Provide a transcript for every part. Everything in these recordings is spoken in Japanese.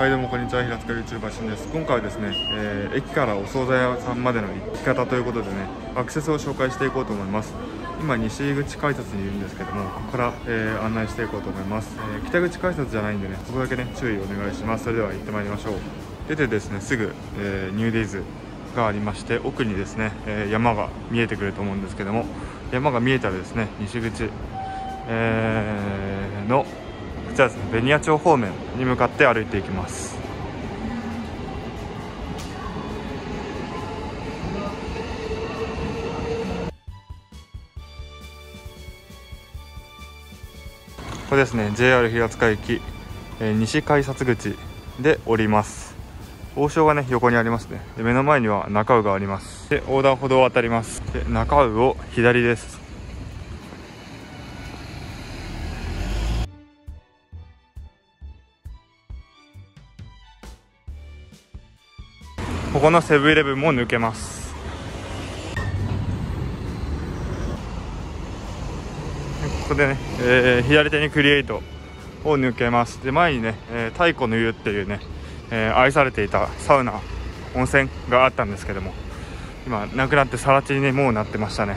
はいどうもこんにちは。平塚 YouTuber しんです。今回はですね、えー、駅からお惣菜屋さんまでの行き方ということでねアクセスを紹介していこうと思います。今西口改札にいるんですけどもここから、えー、案内していこうと思います、えー、北口改札じゃないんでねそこだけね注意お願いします。それでは行ってまいりましょう。出てですねすぐ、えー、ニューデイズがありまして奥にですね、え山が見えてくると思うんですけども山が見えたらですね西口、えのこちらですねベニヤ町方面に向かって歩いていきます。これですね。JR 平塚駅、えー、西改札口で降ります。王将がね横にありますね。で目の前には中尾があります。で横断歩道を渡ります。で中尾を左です。ここのセブンイレブンも抜けます。ここでね、えー、左手にクリエイトを抜けます。で前にね、えー、太古の湯っていうね、えー、愛されていたサウナ温泉があったんですけども今なくなって更地に、ね、もうなってましたね。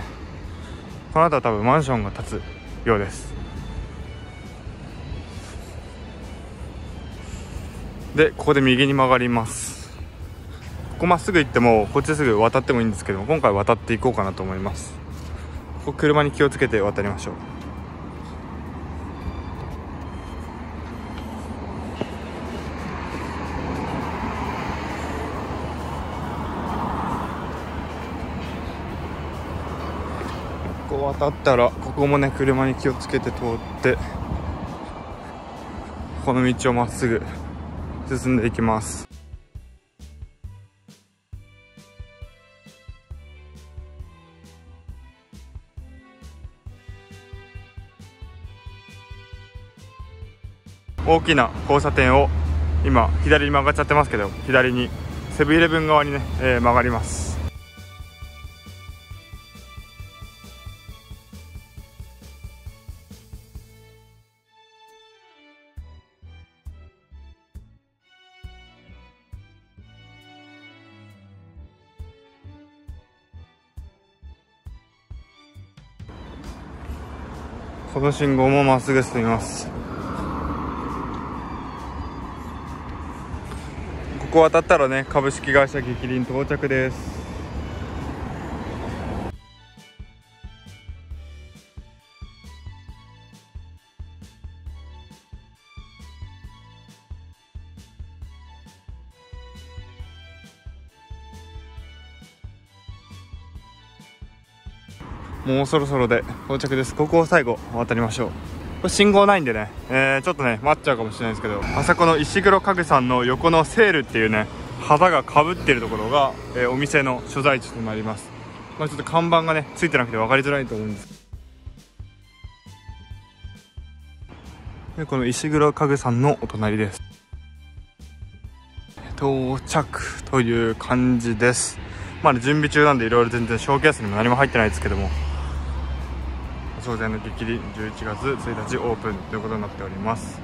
この後は多分マンションが建つようです。でここで右に曲がります。こまっすぐ行ってもこっちすぐ渡ってもいいんですけど今回渡っていこうかなと思います。ここ車に気をつけて渡りましょう。ここ渡ったらここもね車に気をつけて通ってこの道をまっすぐ進んでいきます。大きな交差点を今左に曲がっちゃってますけど左にセブンイレブン側にね、えー、曲がります。この信号もまっすぐ進みます。こ渡ったらね株式会社激輪到着です。もうそろそろで到着です。ここを最後渡りましょう。これ信号ないんでね、えー、ちょっとね待っちゃうかもしれないですけど。あそこの石黒家具さんの横のセールっていうね旗がかぶってるところが、えー、お店の所在地となります。まあ、ちょっと看板がねついてなくて分かりづらいと思うんです。でこの石黒家具さんのお隣です。到着という感じです。まだ準備中なんでいろいろ全然ショーケースにも何も入ってないですけども。総菜の激り11月1日オープンということになっております。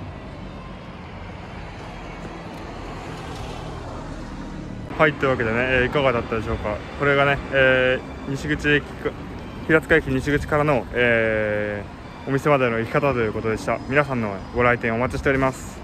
はいというわけでね、えー、いかがだったでしょうか。これがね、えー、西口駅平塚駅西口からの、えー、お店までの行き方ということでした。皆さんのご来店お待ちしております。